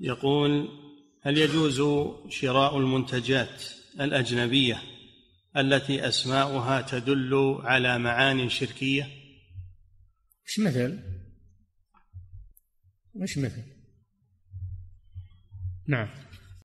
يقول هل يجوز شراء المنتجات الأجنبية التي أسماؤها تدل على معان شركية؟ مش مثل. مش مثل. نعم.